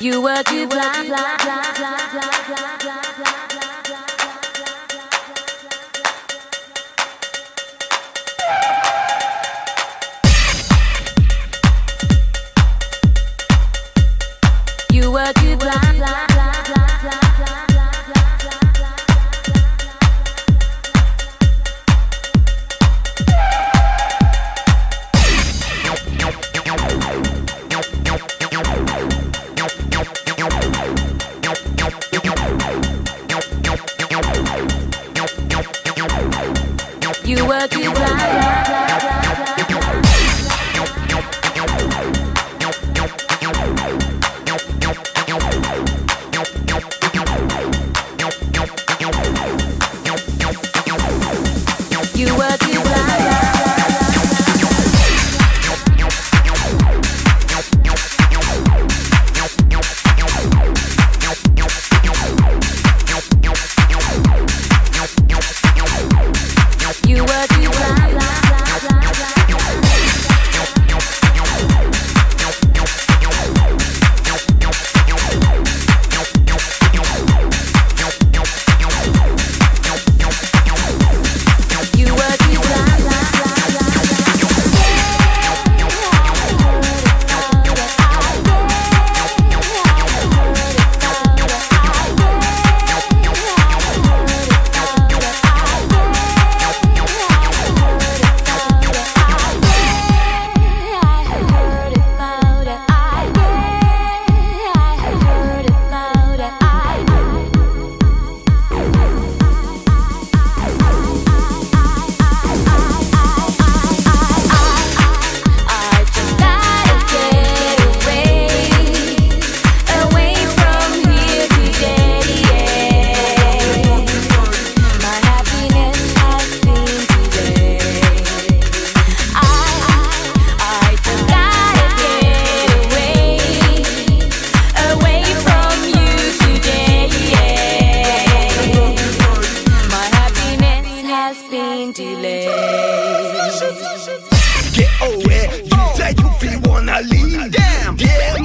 You were too blind. You were too blind. You were you were has been delayed. Get away! You say you feel wanna leave. Damn, yeah,